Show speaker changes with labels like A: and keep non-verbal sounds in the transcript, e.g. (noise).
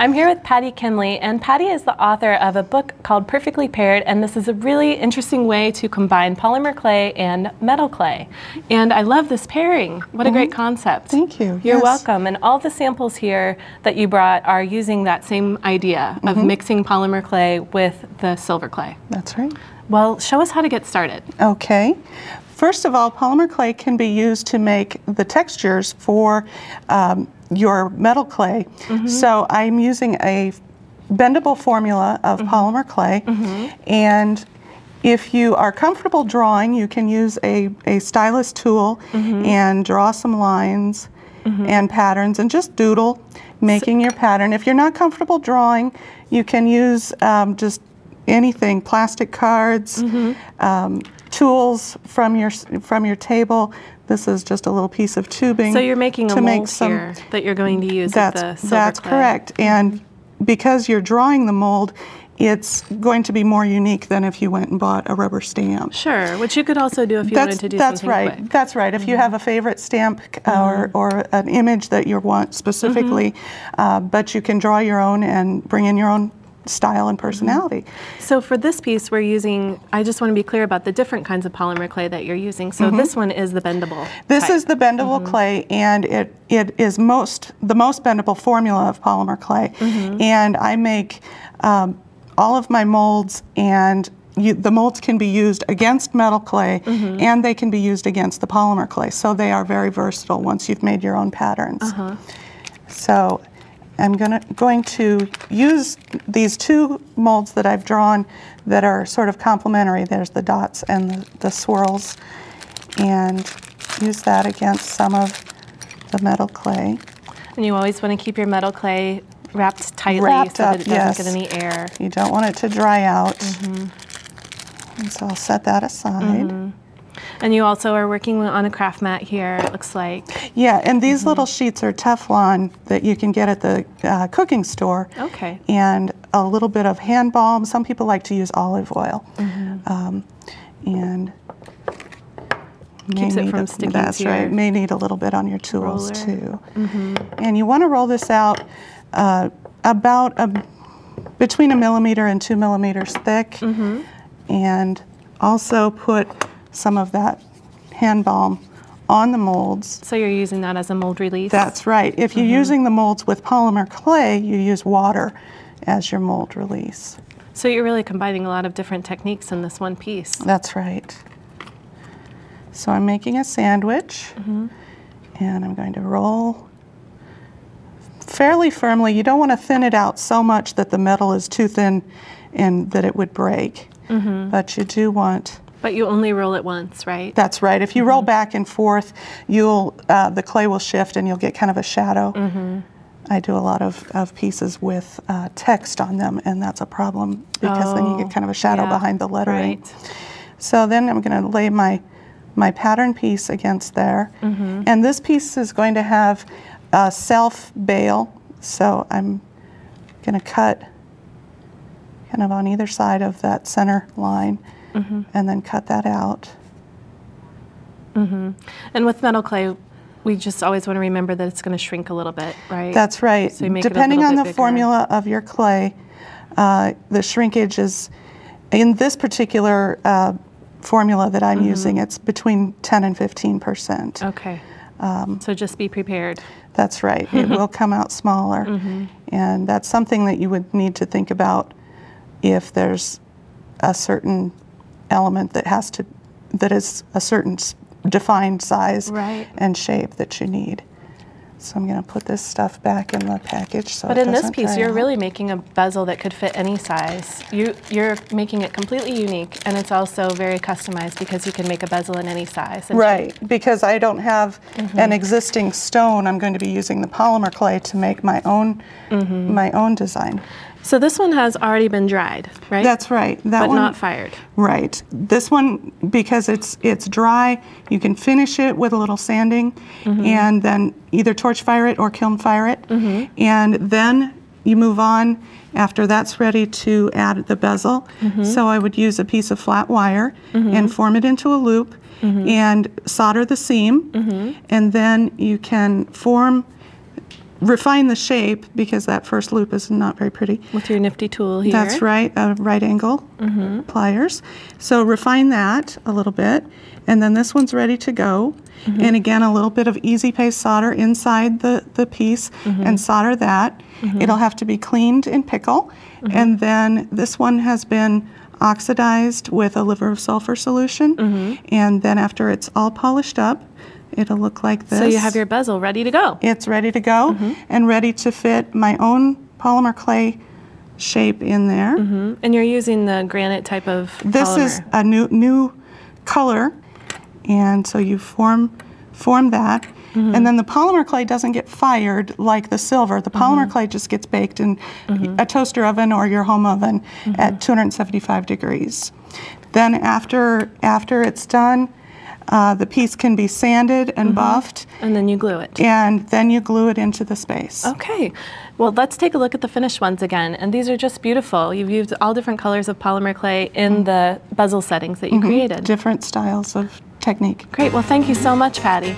A: I'm here with Patty Kimle, and Patty is the author of a book called Perfectly Paired, and this is a really interesting way to combine polymer clay and metal clay. And I love this pairing. What a great mm-hmm. concept.
B: Thank you.
A: You're yes. welcome. And all the samples here that you brought are using that same idea of mm -hmm. mixing polymer clay with the silver clay.
B: That's right.
A: Well, show us how to get started.
B: Okay. First of all, polymer clay can be used to make the textures for um, your metal clay. Mm -hmm. So I'm using a bendable formula of mm -hmm. polymer clay mm -hmm. and if you are comfortable drawing, you can use a, a stylus tool mm-hmm. and draw some lines mm-hmm. and patterns and just doodle making so, your pattern. If you're not comfortable drawing, you can use um, just anything, plastic cards, mm-hmm. um, tools from your from your table. This is just a little piece of tubing.
A: So you're making a mold make some, here that you're going to use
B: that's, That's
A: clay.
B: correct. And because you're drawing the mold, it's going to be more unique than if you went and bought a rubber stamp.
A: Sure, which you could also do if you
B: that's,
A: wanted to do
B: that's
A: something
B: right.
A: quick.
B: That's right. If mm -hmm. you mm-hmm. have a favorite stamp uh, mm -hmm. or, or an image that you want specifically, mm -hmm. uh, but you can draw your own and bring in your own style and personality.
A: So for this piece, we're using, I just want to be clear about the different kinds of polymer clay that you're using. So mm -hmm. this one is the bendable
B: This
A: type.
B: is the bendable mm -hmm. clay, and it, it is most the most bendable formula of polymer clay. Mm -hmm. And I make um, all of my molds and you, the molds can be used against metal clay mm -hmm. and they can be used against the polymer clay. So they are very versatile once you've made your own patterns. Uh -huh. So I'm gonna, going to use these two molds that I've drawn that are sort of complementary. There's the dots and the, the swirls and use that against some of the metal clay.
A: And you always want to keep your metal clay wrapped tightly
B: wrapped
A: so
B: up,
A: that it doesn't
B: yes.
A: get any air.
B: You don't want it to dry out. Mm -hmm. And so I'll set that aside. Mm -hmm.
A: And you also are working on a craft mat here, it looks like.
B: Yeah, and these mm -hmm. little sheets are Teflon that you can get at the uh, cooking store.
A: Okay.
B: And a little bit of hand balm. Some people like to use olive oil. Mm -hmm. um, and
A: keeps it from sticking
B: That's right. May need a little bit on your tools
A: roller.
B: too. Mm -hmm. And you want to roll this out uh, about a, between a millimeter and two millimeters thick. Mm -hmm. And also put some of that hand balm on the molds.
A: So you're using that as a mold release?
B: That's right. If you're mm -hmm. using the molds with polymer clay, you use water as your mold release.
A: So you're really combining a lot of different techniques in this one piece.
B: That's right. So I'm making a sandwich mm -hmm. and I'm going to roll fairly firmly. You don't want to thin it out so much that the metal is too thin and that it would break. Mm -hmm. But you do want
A: but you only roll it once, right?
B: That's right. If you mm -hmm. roll mm-hmm. back and forth, you'll uh, the clay will shift and you'll get kind of a shadow. Mm -hmm. I do a lot of, of pieces with uh, text on them, and that's a problem because oh, then you get kind of a shadow
A: yeah,
B: behind the lettering.
A: Right.
B: So then I'm going to lay my my pattern piece against there, mm -hmm. and this piece is going to have a self bail. So I'm going to cut kind of on either side of that center line mm -hmm. and then cut that out.
A: Mm -hmm. And with metal clay, we just always want to remember that it's going to shrink a little bit, right?
B: That's right. So Depending on the bigger. formula of your clay, uh, the shrinkage is, in this particular uh, formula that I'm mm -hmm. using, it's between 10 and 15 percent.
A: Okay. Um, so just be prepared.
B: That's right. it (laughs) will come out smaller. Mm -hmm. And that's something that you would need to think about if there's a certain element that has to, that is a certain defined size
A: right.
B: and shape that you need. So I'm going to put this stuff back in the package. So
A: but in this piece, you're out. really making a bezel that could fit any size. You, you're making it completely unique, and it's also very customized because you can make a bezel in any size.
B: Right, shape. because I don't have mm -hmm. an existing stone. I'm going to be using the polymer clay to make my own, mm -hmm. my own design.
A: So this one has already been dried, right?
B: That's right. That
A: but
B: one,
A: not fired.
B: Right. This one, because it's it's dry, you can finish it with a little sanding, mm -hmm. and then either torch fire it or kiln fire it, mm -hmm. and then you move on. After that's ready to add the bezel, mm -hmm. so I would use a piece of flat wire mm-hmm. and form it into a loop, mm-hmm. and solder the seam, mm-hmm. and then you can form refine the shape because that first loop is not very pretty.
A: With your nifty tool here.
B: That's right, a right angle mm-hmm. pliers. So refine that a little bit, and then this one's ready to go. Mm-hmm. And again, a little bit of easy paste solder inside the, the piece mm-hmm. and solder that. It'll have to be cleaned in pickle. And then this one has been oxidized with a liver of sulfur solution. And then after it's all polished up, it'll look like this.
A: So you have your bezel ready to go.
B: It's ready to go and ready to fit my own polymer clay shape in there.
A: hmm And you're using the granite type of
B: This
A: polymer.
B: is a new new color, and so you form form that,
A: Mm-hmm.
B: and then the polymer clay doesn't get fired like the silver. The polymer
A: Mm-hmm.
B: clay just gets baked in a toaster oven or your home oven
A: Mm-hmm.
B: at 275 degrees. Then after after it's done, uh, the piece can be sanded and mm-hmm. buffed,
A: and then you glue it.
B: and then you glue it into the space.
A: Okay, well, let's take a look at the finished ones again. And these are just beautiful. You've used all different colors of polymer clay in mm-hmm. the bezel settings that you mm-hmm. created.
B: Different styles of technique.
A: Great, well, thank you so much, Patty.